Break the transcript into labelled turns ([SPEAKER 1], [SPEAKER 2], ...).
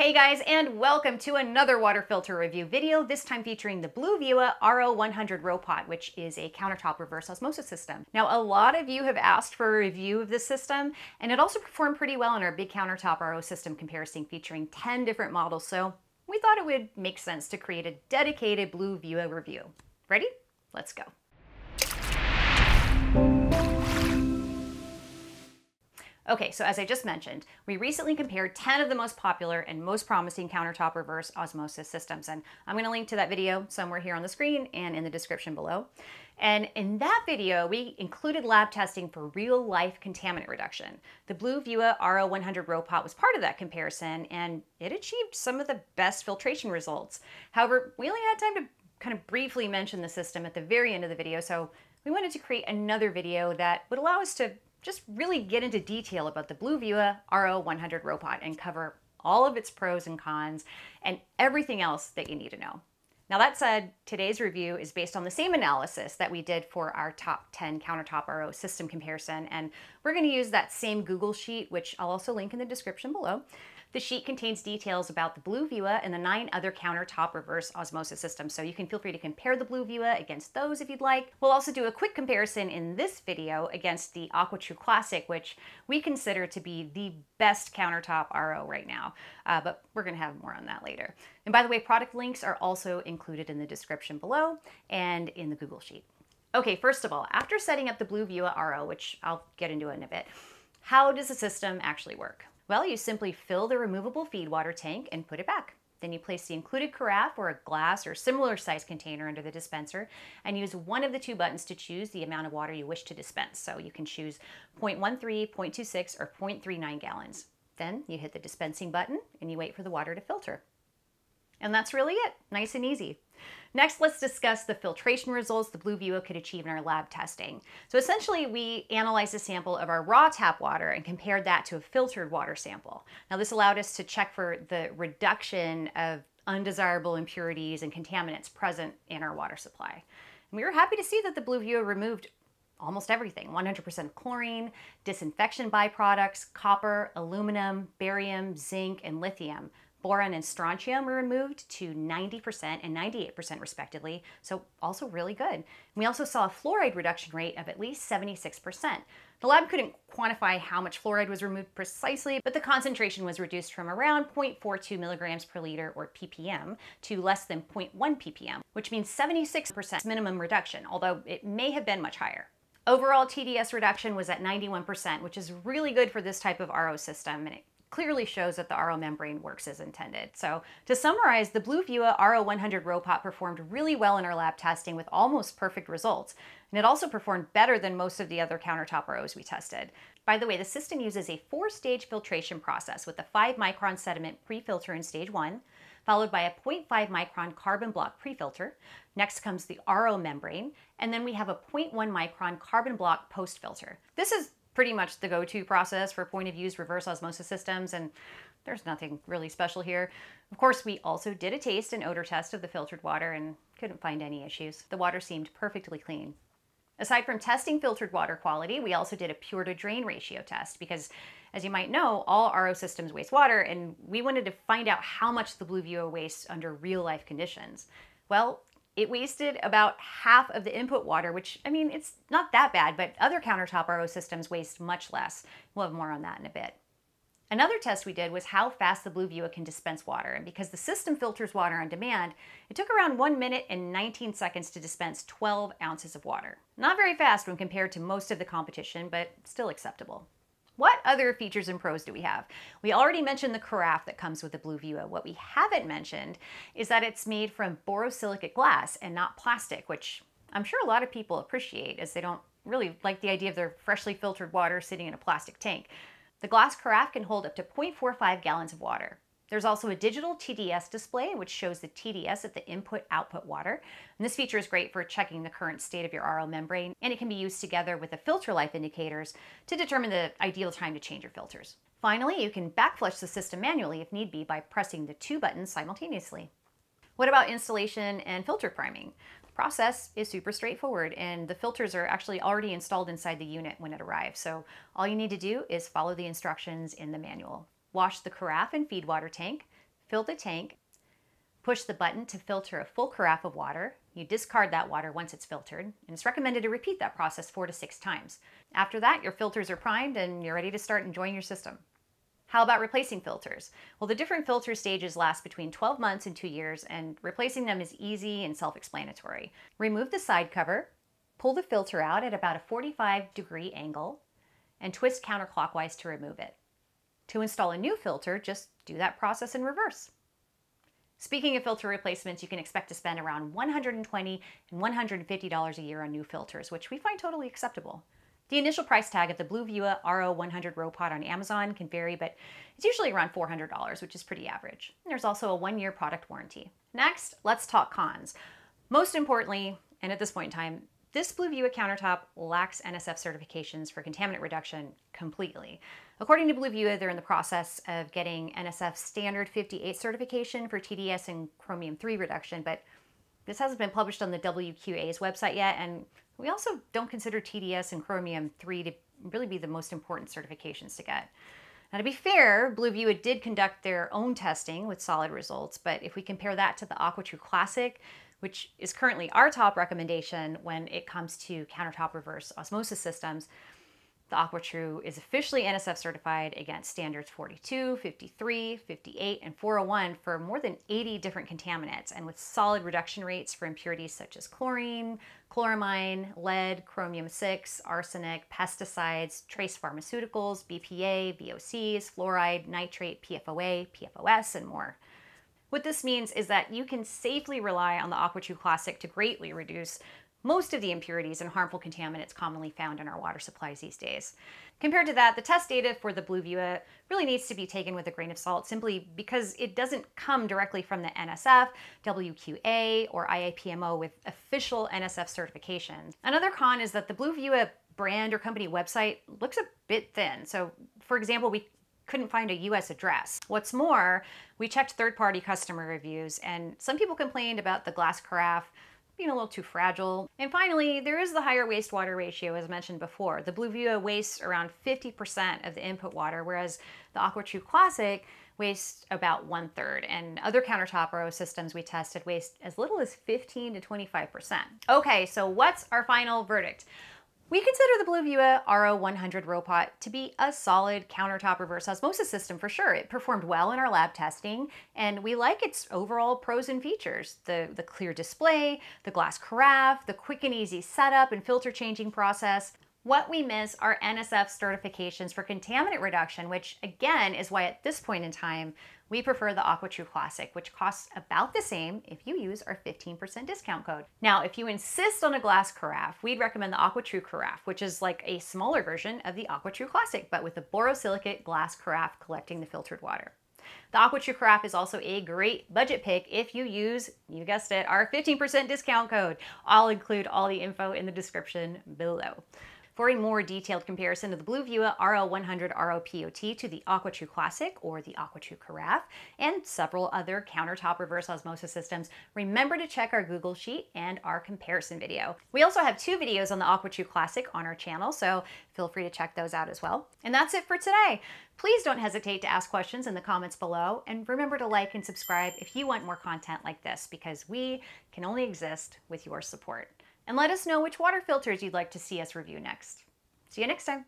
[SPEAKER 1] Hey guys, and welcome to another water filter review video, this time featuring the BlueVua RO100 RoPot, which is a countertop reverse osmosis system. Now, a lot of you have asked for a review of this system, and it also performed pretty well in our big countertop RO system comparison featuring 10 different models, so we thought it would make sense to create a dedicated BlueVua review. Ready? Let's go. Okay, so as I just mentioned, we recently compared 10 of the most popular and most promising countertop reverse osmosis systems. And I'm gonna link to that video somewhere here on the screen and in the description below. And in that video, we included lab testing for real life contaminant reduction. The BlueVua RO100 RoPot was part of that comparison and it achieved some of the best filtration results. However, we only had time to kind of briefly mention the system at the very end of the video, so we wanted to create another video that would allow us to just really get into detail about the BlueVua RO100 RoPot and cover all of its pros and cons and everything else that you need to know. Now that said, today's review is based on the same analysis that we did for our top 10 countertop RO system comparison, and we're gonna use that same Google Sheet, which I'll also link in the description below, the sheet contains details about the BlueVua and the nine other countertop reverse osmosis systems, so you can feel free to compare the BlueVua against those if you'd like. We'll also do a quick comparison in this video against the AquaTru Classic, which we consider to be the best countertop RO right now, uh, but we're gonna have more on that later. And by the way, product links are also included in the description below and in the Google Sheet. Okay, first of all, after setting up the BlueVua RO, which I'll get into in a bit, how does the system actually work? Well, you simply fill the removable feed water tank and put it back. Then you place the included carafe or a glass or similar size container under the dispenser and use one of the two buttons to choose the amount of water you wish to dispense. So you can choose 0.13, 0.26, or 0.39 gallons. Then you hit the dispensing button and you wait for the water to filter. And that's really it, nice and easy. Next, let's discuss the filtration results the BlueVua could achieve in our lab testing. So essentially, we analyzed a sample of our raw tap water and compared that to a filtered water sample. Now this allowed us to check for the reduction of undesirable impurities and contaminants present in our water supply. And we were happy to see that the BlueVua removed almost everything 100% chlorine, disinfection byproducts, copper, aluminum, barium, zinc, and lithium, Boron and strontium were removed to 90% and 98% respectively, so also really good. We also saw a fluoride reduction rate of at least 76%. The lab couldn't quantify how much fluoride was removed precisely, but the concentration was reduced from around 0.42 milligrams per liter, or ppm, to less than 0.1 ppm, which means 76% minimum reduction, although it may have been much higher. Overall TDS reduction was at 91%, which is really good for this type of RO system, and it clearly shows that the RO membrane works as intended. So to summarize, the BlueVua RO100 RoPot performed really well in our lab testing with almost perfect results. And it also performed better than most of the other countertop ROs we tested. By the way, the system uses a four-stage filtration process with a 5 micron sediment pre-filter in stage 1, followed by a 0.5 micron carbon block pre-filter. Next comes the RO membrane, and then we have a 0.1 micron carbon block post-filter. This is pretty much the go-to process for point of use reverse osmosis systems and there's nothing really special here. Of course, we also did a taste and odor test of the filtered water and couldn't find any issues. The water seemed perfectly clean. Aside from testing filtered water quality, we also did a pure to drain ratio test because as you might know, all RO systems waste water and we wanted to find out how much the Blue BlueVua wastes under real life conditions. Well, it wasted about half of the input water, which, I mean, it's not that bad, but other countertop RO systems waste much less. We'll have more on that in a bit. Another test we did was how fast the BlueVua can dispense water. And because the system filters water on demand, it took around 1 minute and 19 seconds to dispense 12 ounces of water. Not very fast when compared to most of the competition, but still acceptable. What other features and pros do we have? We already mentioned the carafe that comes with the BlueVua. What we haven't mentioned is that it's made from borosilicate glass and not plastic, which I'm sure a lot of people appreciate as they don't really like the idea of their freshly filtered water sitting in a plastic tank. The glass carafe can hold up to 0.45 gallons of water. There's also a digital TDS display, which shows the TDS at the input-output water. And this feature is great for checking the current state of your RO membrane, and it can be used together with the filter life indicators to determine the ideal time to change your filters. Finally, you can backflush the system manually if need be by pressing the two buttons simultaneously. What about installation and filter priming? The process is super straightforward and the filters are actually already installed inside the unit when it arrives. So all you need to do is follow the instructions in the manual wash the carafe and feed water tank, fill the tank, push the button to filter a full carafe of water. You discard that water once it's filtered, and it's recommended to repeat that process four to six times. After that, your filters are primed and you're ready to start enjoying your system. How about replacing filters? Well, the different filter stages last between 12 months and two years, and replacing them is easy and self-explanatory. Remove the side cover, pull the filter out at about a 45 degree angle, and twist counterclockwise to remove it. To install a new filter, just do that process in reverse. Speaking of filter replacements, you can expect to spend around 120 and $150 a year on new filters, which we find totally acceptable. The initial price tag of the Blue Vua RO100 RoPot on Amazon can vary, but it's usually around $400, which is pretty average. There's also a one-year product warranty. Next, let's talk cons. Most importantly, and at this point in time, this Blue Vua countertop lacks NSF certifications for contaminant reduction completely. According to Blue Vua, they're in the process of getting NSF standard 58 certification for TDS and chromium-3 reduction, but this hasn't been published on the WQA's website yet, and we also don't consider TDS and chromium-3 to really be the most important certifications to get. Now, to be fair, Blue Vua did conduct their own testing with solid results, but if we compare that to the AquaTru Classic, which is currently our top recommendation when it comes to countertop reverse osmosis systems, the AquaTru is officially NSF certified against standards 42, 53, 58, and 401 for more than 80 different contaminants and with solid reduction rates for impurities such as chlorine, chloramine, lead, chromium-6, arsenic, pesticides, trace pharmaceuticals, BPA, VOCs, fluoride, nitrate, PFOA, PFOS, and more. What this means is that you can safely rely on the AquaTru Classic to greatly reduce most of the impurities and harmful contaminants commonly found in our water supplies these days. Compared to that, the test data for the Blue Vua uh, really needs to be taken with a grain of salt simply because it doesn't come directly from the NSF, WQA, or IAPMO with official NSF certification. Another con is that the Blue Vua uh, brand or company website looks a bit thin. So for example, we couldn't find a US address. What's more, we checked third-party customer reviews and some people complained about the glass carafe being a little too fragile. And finally, there is the higher wastewater ratio as mentioned before. The Blue wastes around 50% of the input water, whereas the AquaTru Classic wastes about one third, and other countertop RO systems we tested waste as little as 15 to 25%. Okay, so what's our final verdict? We consider the Blue Vua RO100 RoPot to be a solid countertop reverse osmosis system for sure. It performed well in our lab testing, and we like its overall pros and features. The, the clear display, the glass carafe, the quick and easy setup and filter changing process. What we miss are NSF certifications for contaminant reduction, which again is why at this point in time, we prefer the AquaTru Classic, which costs about the same if you use our 15% discount code. Now, if you insist on a glass carafe, we'd recommend the AquaTru Carafe, which is like a smaller version of the AquaTru Classic, but with a borosilicate glass carafe collecting the filtered water. The AquaTru Carafe is also a great budget pick if you use, you guessed it, our 15% discount code. I'll include all the info in the description below. For a more detailed comparison of the Blue Vua RO100 ROPOT to the AquaTru Classic or the AquaTru Carafe and several other countertop reverse osmosis systems, remember to check our Google Sheet and our comparison video. We also have two videos on the AquaTru Classic on our channel, so feel free to check those out as well. And that's it for today. Please don't hesitate to ask questions in the comments below, and remember to like and subscribe if you want more content like this, because we can only exist with your support and let us know which water filters you'd like to see us review next. See you next time.